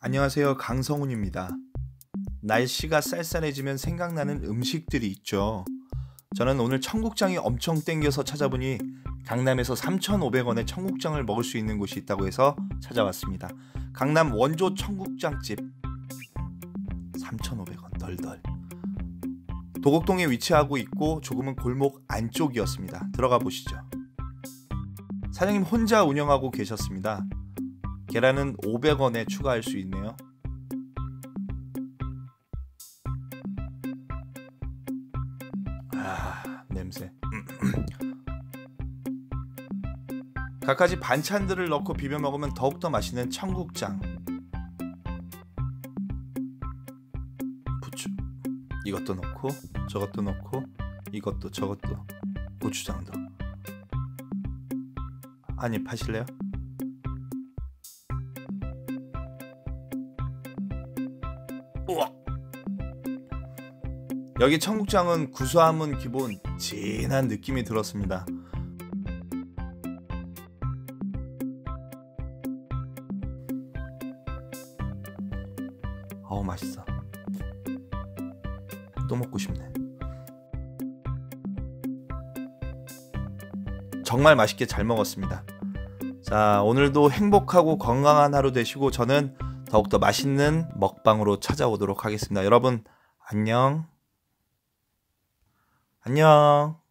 안녕하세요. 강성훈입니다. 날씨가 쌀쌀해지면 생각나는 음식들이 있죠. 저는 오늘 청국장이 엄청 땡겨서 찾아보니 강남에서 3,500원에 청국장을 먹을 수 있는 곳이 있다고 해서 찾아왔습니다. 강남 원조 청국장집 3,500원 덜덜. 도곡동에 위치하고 있고 조금은 골목 안쪽이었습니다. 들어가 보시죠. 사장님 혼자 운영하고 계셨습니다. 계란은 500원에 추가할 수 있네요. 아, 냄새. 갖가지 반찬들을 넣고 비벼 먹으면 더욱더 맛있는 청국장. 부추. 이것도 넣고 저것도 넣고 이것도 저것도 고추장도. 한입 하실래요? 우와. 여기 청국장은 구수함은 기본 진한 느낌이 들었습니다. 어우 맛있어. 또 먹고 싶네. 정말 맛있게 잘 먹었습니다. 자, 오늘도 행복하고 건강한 하루 되시고 저는 더욱더 맛있는 먹방으로 찾아오도록 하겠습니다. 여러분, 안녕. 안녕.